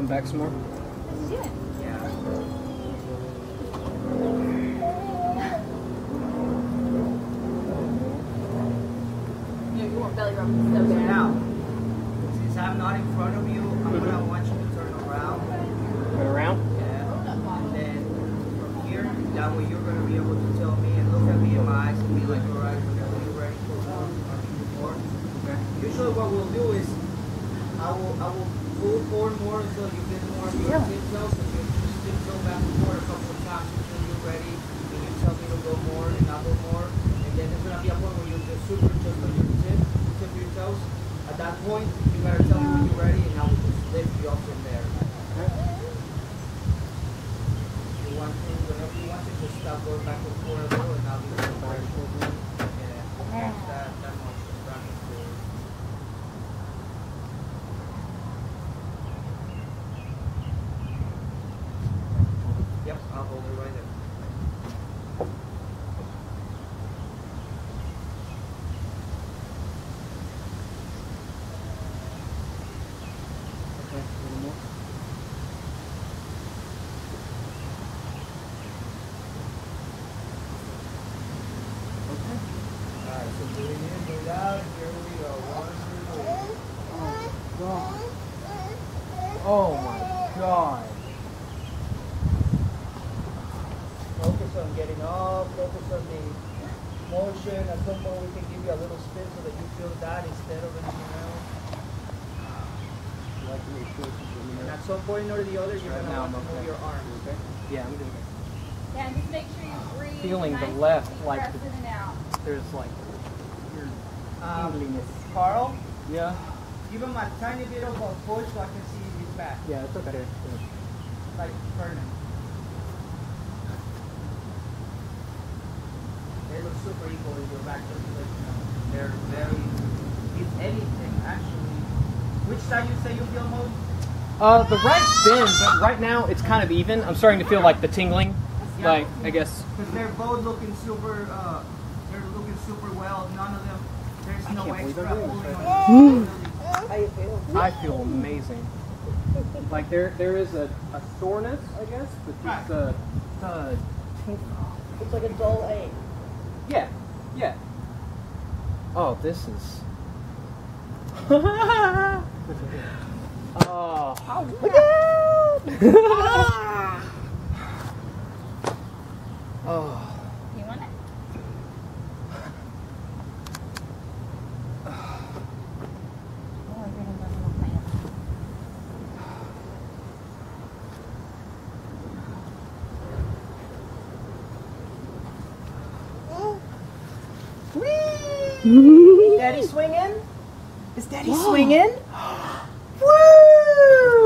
come back some more? Yeah. You, you want belly rub so So now, since I'm not in front of you, I'm gonna mm-hmm. want you to turn around. Turn around. Yeah. And then from here, that way you're gonna be able to tell me and look at me in my eyes and be like, alright, are you ready for more? Are you more? Okay. Usually what we'll do is I will I will pull forward more until you get more of your Yeah. and you just tiptoe back and forth a couple of times until you're ready and you tell me to go more and I'll go more and then there's gonna be a point where you just super just on your tip, tip your toes. At that point you gotta tell me when you're ready and I will just lift you up from there. You want to whenever you want to just stop going back and forth a little and I'll be right back. Yeah. That that much just back and forth. Yep, I'll hold it right there. Okay, a little more. Okay. Alright, so breathe in, breathe out, here we go. One, two, three. God. Oh my god. Focus on getting up, focus on the motion. At some point we can give you a little spin so that you feel that instead of anything else. Like to make sure this is in And at some point or the other, you're gonna now want to move okay. your arm. Okay. Yeah, I'm doing it. Yeah, and just make sure you breathe. Feeling the left, like breaths the- in and out. There's like weird Um, tingliness. Carl, Yeah. give him a tiny bit of a push so I can see his back. Yeah, it's okay. Like turning. They look super equal in your back just like you know. They're very if anything actually. Which side you say you feel most? Uh, the right's been, but right now it's kind of even. I'm starting to feel like the tingling. Yeah. Like, I guess. Because they're both looking super uh they're looking super well. None of them there's no extra I'm pulling on How feel? I feel amazing. Like there, there is a, a soreness, I guess, but just the, the ting- It's like a dull ache. yeah, yeah. Oh, this is. oh, oh, You want it? Oh, it on my hand. Daddy swinging? Is Daddy swinging? Woo!